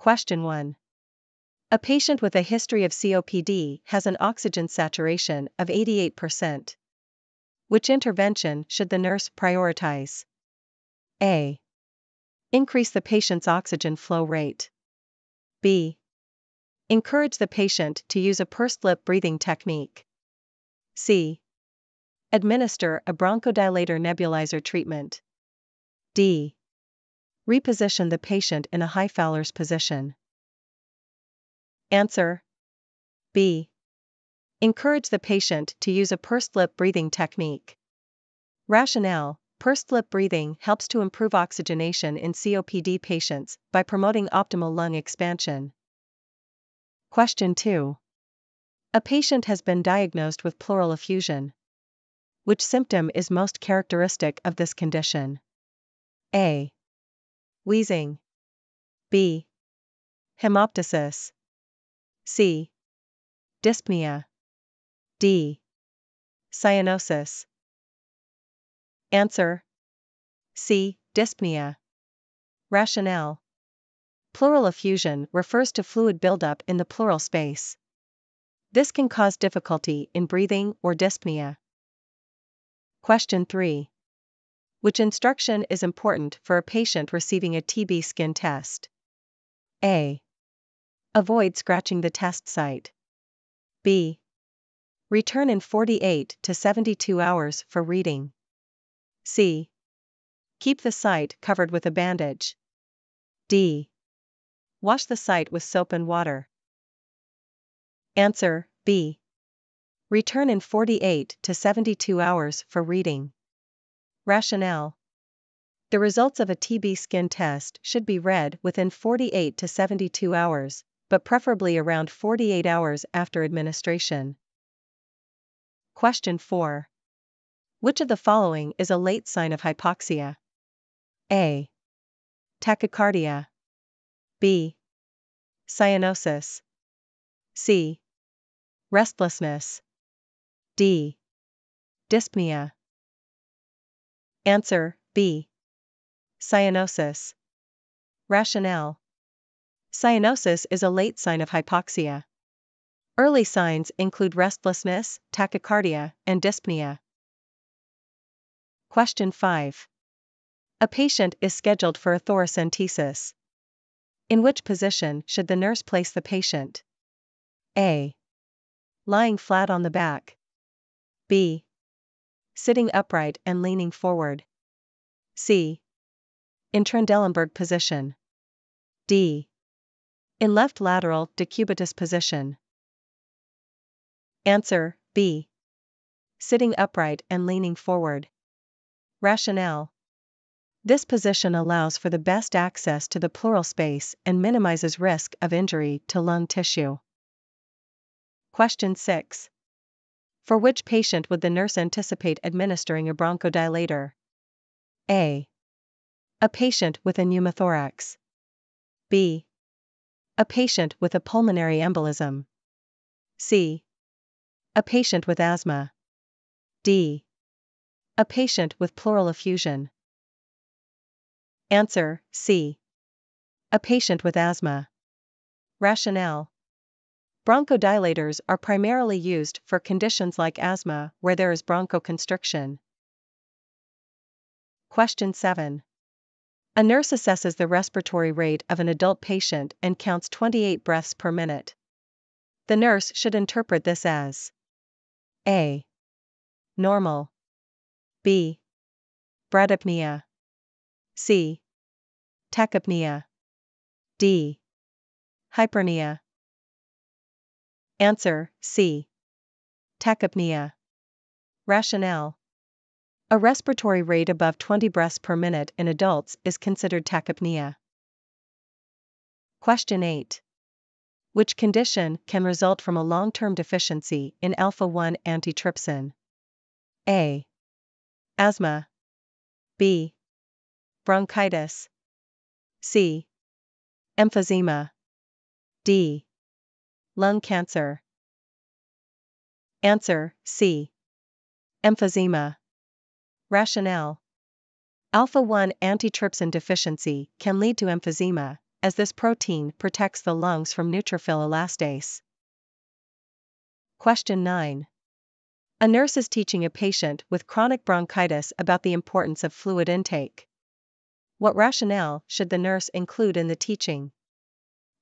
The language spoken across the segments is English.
Question 1. A patient with a history of COPD has an oxygen saturation of 88%. Which intervention should the nurse prioritize? A. Increase the patient's oxygen flow rate. B. Encourage the patient to use a pursed lip breathing technique. C. Administer a bronchodilator nebulizer treatment. D. Reposition the patient in a high Fowler's position. Answer B. Encourage the patient to use a pursed lip breathing technique. Rationale Pursed lip breathing helps to improve oxygenation in COPD patients by promoting optimal lung expansion. Question 2. A patient has been diagnosed with pleural effusion. Which symptom is most characteristic of this condition? A. Wheezing. B. Hemoptysis. C. Dyspnea. D. Cyanosis. Answer C. Dyspnea. Rationale Pleural effusion refers to fluid buildup in the pleural space. This can cause difficulty in breathing or dyspnea. Question 3. Which instruction is important for a patient receiving a TB skin test? A. Avoid scratching the test site. B. Return in 48 to 72 hours for reading. C. Keep the site covered with a bandage. D. Wash the site with soap and water. Answer B. Return in 48 to 72 hours for reading. Rationale The results of a TB skin test should be read within 48 to 72 hours, but preferably around 48 hours after administration. Question 4. Which of the following is a late sign of hypoxia? A. Tachycardia. B. Cyanosis. C. Restlessness. D. Dyspnea. Answer B. Cyanosis. Rationale Cyanosis is a late sign of hypoxia. Early signs include restlessness, tachycardia, and dyspnea. Question 5. A patient is scheduled for a thoracentesis. In which position should the nurse place the patient? A. Lying flat on the back. B. Sitting upright and leaning forward. C. In Trendelenburg position. D. In left lateral decubitus position. Answer B. Sitting upright and leaning forward. Rationale this position allows for the best access to the pleural space and minimizes risk of injury to lung tissue. Question 6. For which patient would the nurse anticipate administering a bronchodilator? A. A patient with a pneumothorax. B. A patient with a pulmonary embolism. C. A patient with asthma. D. A patient with pleural effusion. Answer C. A patient with asthma. Rationale Bronchodilators are primarily used for conditions like asthma where there is bronchoconstriction. Question 7. A nurse assesses the respiratory rate of an adult patient and counts 28 breaths per minute. The nurse should interpret this as A. Normal. B. Bradypnea. C. Tachypnea. D. Hyperpnea. Answer C. Tachypnea. Rationale A respiratory rate above 20 breaths per minute in adults is considered tachypnea. Question 8. Which condition can result from a long term deficiency in alpha 1 antitrypsin? A. Asthma. B bronchitis. C. Emphysema. D. Lung cancer. Answer C. Emphysema. Rationale Alpha 1 antitrypsin deficiency can lead to emphysema, as this protein protects the lungs from neutrophil elastase. Question 9. A nurse is teaching a patient with chronic bronchitis about the importance of fluid intake. What rationale should the nurse include in the teaching?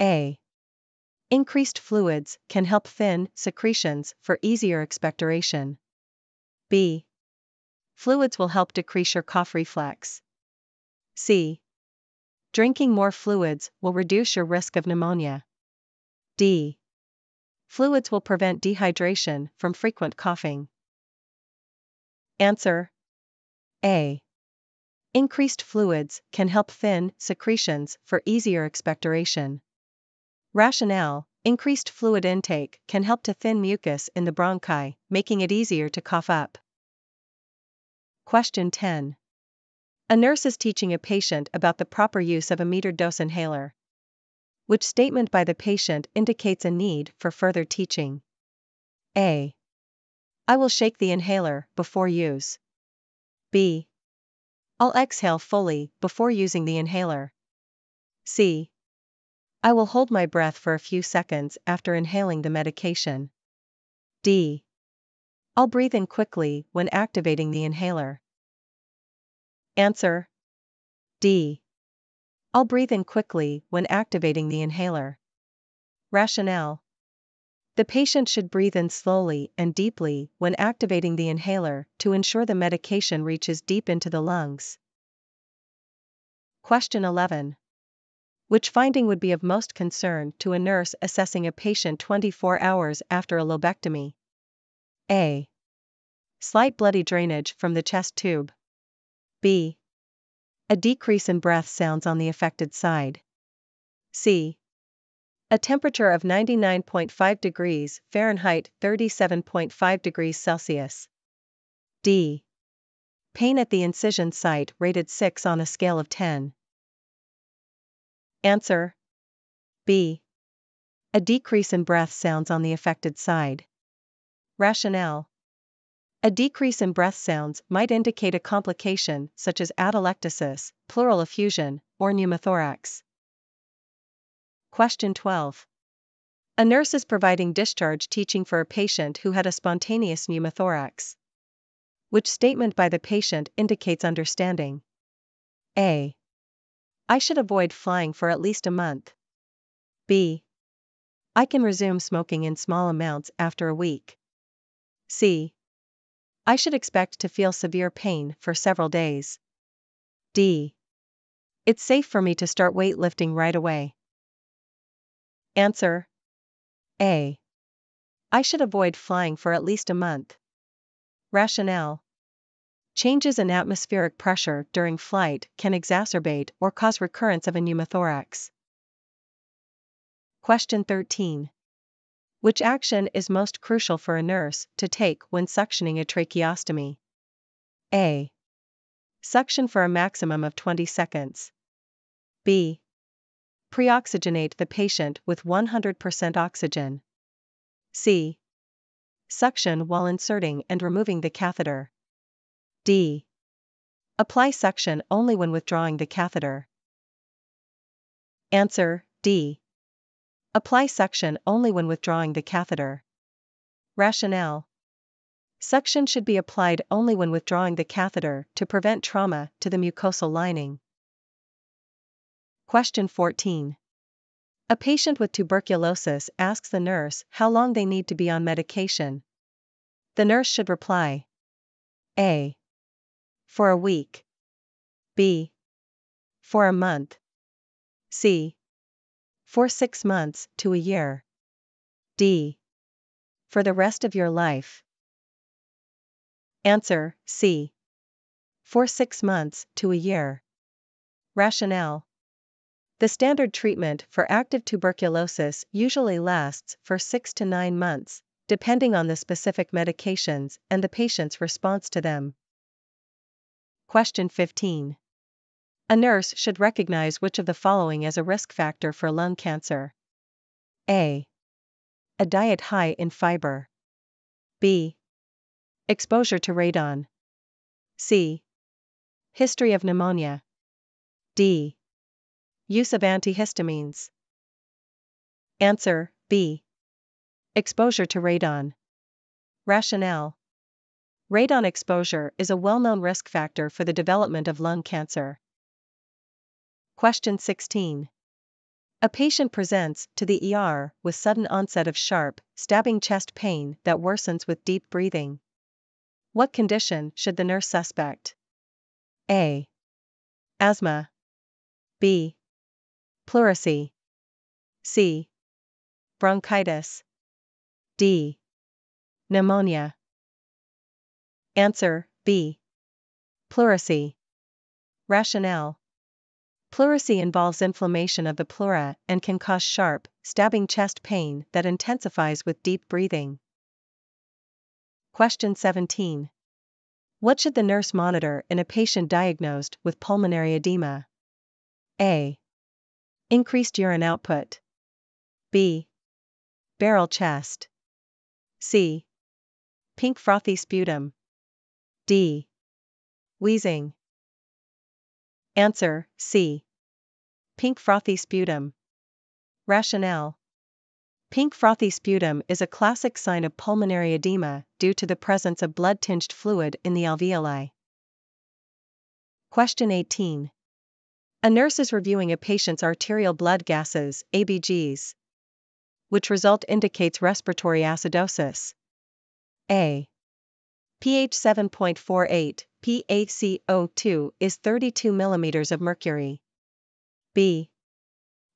A. Increased fluids can help thin secretions for easier expectoration. B. Fluids will help decrease your cough reflex. C. Drinking more fluids will reduce your risk of pneumonia. D. Fluids will prevent dehydration from frequent coughing. Answer A. Increased fluids can help thin secretions for easier expectoration. Rationale Increased fluid intake can help to thin mucus in the bronchi, making it easier to cough up. Question 10. A nurse is teaching a patient about the proper use of a metered dose inhaler. Which statement by the patient indicates a need for further teaching? A. I will shake the inhaler before use. B. I'll exhale fully before using the inhaler. C. I will hold my breath for a few seconds after inhaling the medication. D. I'll breathe in quickly when activating the inhaler. Answer D. I'll breathe in quickly when activating the inhaler. Rationale The patient should breathe in slowly and deeply when activating the inhaler to ensure the medication reaches deep into the lungs. Question 11. Which finding would be of most concern to a nurse assessing a patient 24 hours after a lobectomy? A. Slight bloody drainage from the chest tube. B. A decrease in breath sounds on the affected side. C. A temperature of 99.5 degrees Fahrenheit 37.5 degrees Celsius. D. Pain at the incision site rated 6 on a scale of 10. Answer B. A decrease in breath sounds on the affected side. Rationale A decrease in breath sounds might indicate a complication such as atelectasis, pleural effusion, or pneumothorax. Question 12. A nurse is providing discharge teaching for a patient who had a spontaneous pneumothorax. Which statement by the patient indicates understanding? A. I should avoid flying for at least a month. B. I can resume smoking in small amounts after a week. C. I should expect to feel severe pain for several days. D. It's safe for me to start weightlifting right away. Answer A. I should avoid flying for at least a month. Rationale Changes in atmospheric pressure during flight can exacerbate or cause recurrence of a pneumothorax. Question 13. Which action is most crucial for a nurse to take when suctioning a tracheostomy? A. Suction for a maximum of 20 seconds. B. Preoxygenate the patient with 100% oxygen. C. Suction while inserting and removing the catheter. D. Apply suction only when withdrawing the catheter. Answer D. Apply suction only when withdrawing the catheter. Rationale Suction should be applied only when withdrawing the catheter to prevent trauma to the mucosal lining. Question 14. A patient with tuberculosis asks the nurse how long they need to be on medication. The nurse should reply A. For a week. B. For a month. C. For six months to a year. D. For the rest of your life. Answer C. For six months to a year. Rationale The standard treatment for active tuberculosis usually lasts for six to nine months, depending on the specific medications and the patient's response to them. Question 15. A nurse should recognize which of the following as a risk factor for lung cancer. A. A diet high in fiber. B. Exposure to radon. C. History of pneumonia. D. Use of antihistamines. Answer B. Exposure to radon. Rationale Radon exposure is a well known risk factor for the development of lung cancer. Question 16. A patient presents to the ER with sudden onset of sharp, stabbing chest pain that worsens with deep breathing. What condition should the nurse suspect? A. Asthma. B. Pleurisy. C. Bronchitis. D. Pneumonia. Answer B. Pleurisy. Rationale Pleurisy involves inflammation of the pleura and can cause sharp, stabbing chest pain that intensifies with deep breathing. Question 17. What should the nurse monitor in a patient diagnosed with pulmonary edema? A. Increased urine output. B. Barrel chest. C. Pink frothy sputum. D. Wheezing. Answer C. Pink frothy sputum. Rationale Pink frothy sputum is a classic sign of pulmonary edema due to the presence of blood tinged fluid in the alveoli. Question 18. A nurse is reviewing a patient's arterial blood gases, ABGs. Which result indicates respiratory acidosis? A pH 7.48, PaCO2 is 32 mm of mercury. B.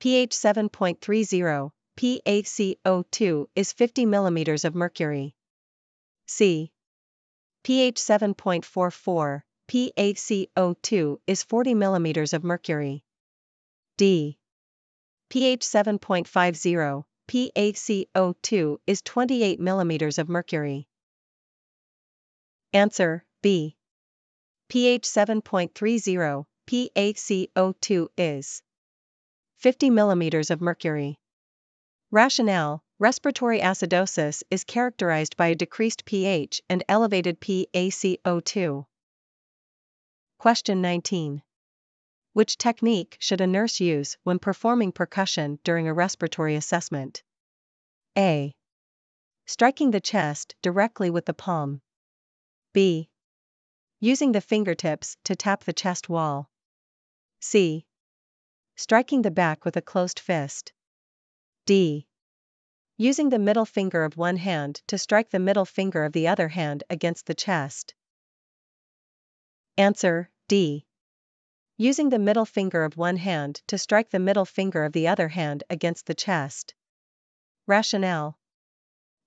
pH 7.30, PaCO2 is 50 mm of mercury. C. pH 7.44, PaCO2 is 40 mm of mercury. D. pH 7.50, PaCO2 is 28 mm of mercury. Answer B. pH 7.30, PaCO2 is 50 mm of mercury. Rationale Respiratory acidosis is characterized by a decreased pH and elevated PaCO2. Question 19. Which technique should a nurse use when performing percussion during a respiratory assessment? A. Striking the chest directly with the palm. B. Using the fingertips to tap the chest wall. C. Striking the back with a closed fist. D. Using the middle finger of one hand to strike the middle finger of the other hand against the chest. Answer D. Using the middle finger of one hand to strike the middle finger of the other hand against the chest. Rationale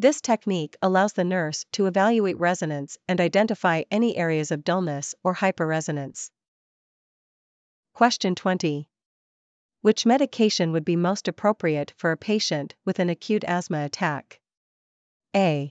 this technique allows the nurse to evaluate resonance and identify any areas of dullness or hyperresonance. Question 20. Which medication would be most appropriate for a patient with an acute asthma attack? A.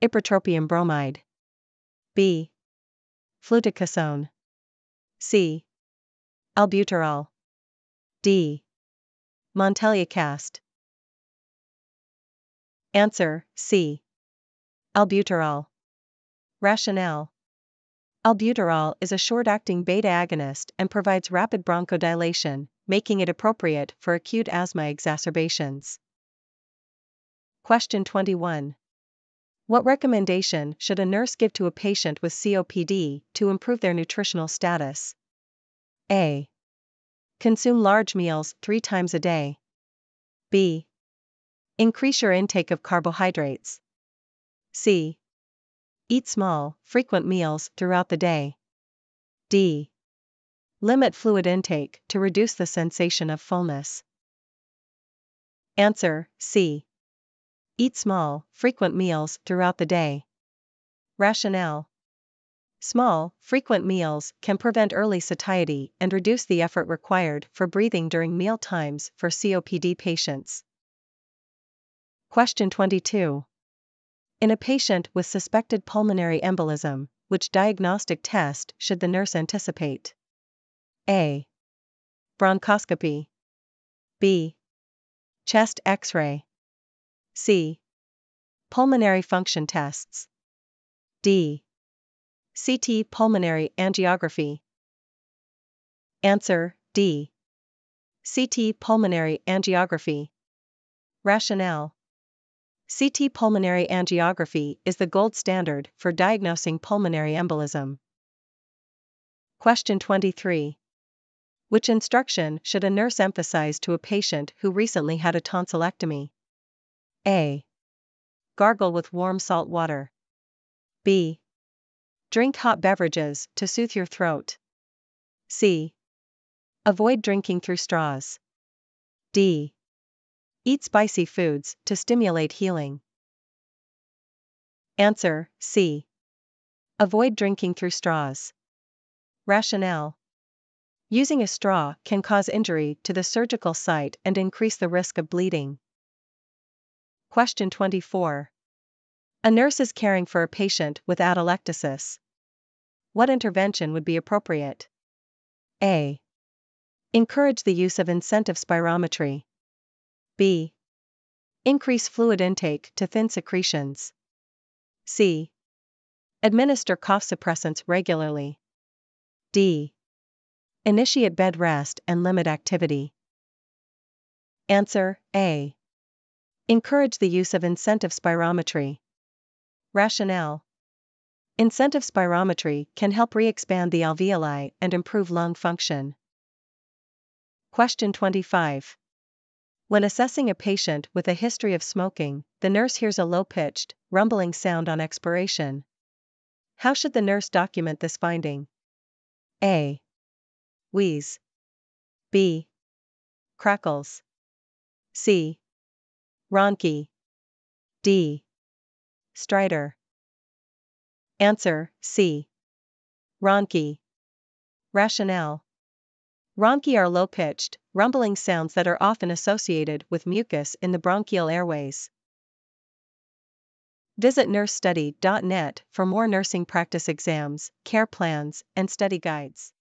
Ipratropium bromide. B. Fluticasone. C. Albuterol. D. Montelukast. Answer C. Albuterol. Rationale Albuterol is a short acting beta agonist and provides rapid bronchodilation, making it appropriate for acute asthma exacerbations. Question 21. What recommendation should a nurse give to a patient with COPD to improve their nutritional status? A. Consume large meals three times a day. B. Increase your intake of carbohydrates. C. Eat small, frequent meals throughout the day. D. Limit fluid intake to reduce the sensation of fullness. Answer C. Eat small, frequent meals throughout the day. Rationale Small, frequent meals can prevent early satiety and reduce the effort required for breathing during meal times for COPD patients. Question 22. In a patient with suspected pulmonary embolism, which diagnostic test should the nurse anticipate? A. Bronchoscopy. B. Chest x ray. C. Pulmonary function tests. D. CT pulmonary angiography. Answer D. CT pulmonary angiography. Rationale CT pulmonary angiography is the gold standard for diagnosing pulmonary embolism. Question 23. Which instruction should a nurse emphasize to a patient who recently had a tonsillectomy? A. Gargle with warm salt water. B. Drink hot beverages to soothe your throat. C. Avoid drinking through straws. D. Eat spicy foods to stimulate healing. Answer C. Avoid drinking through straws. Rationale Using a straw can cause injury to the surgical site and increase the risk of bleeding. Question 24. A nurse is caring for a patient with atelectasis. What intervention would be appropriate? A. Encourage the use of incentive spirometry. B. Increase fluid intake to thin secretions. C. Administer cough suppressants regularly. D. Initiate bed rest and limit activity. Answer A. Encourage the use of incentive spirometry. Rationale Incentive spirometry can help re expand the alveoli and improve lung function. Question 25. When assessing a patient with a history of smoking, the nurse hears a low pitched, rumbling sound on expiration. How should the nurse document this finding? A. Wheeze. B. Crackles. C. Rhonchi. D. Stridor. Answer C. Rhonchi. Rationale Rhonchi are low pitched, rumbling sounds that are often associated with mucus in the bronchial airways. Visit nursestudy.net for more nursing practice exams, care plans, and study guides.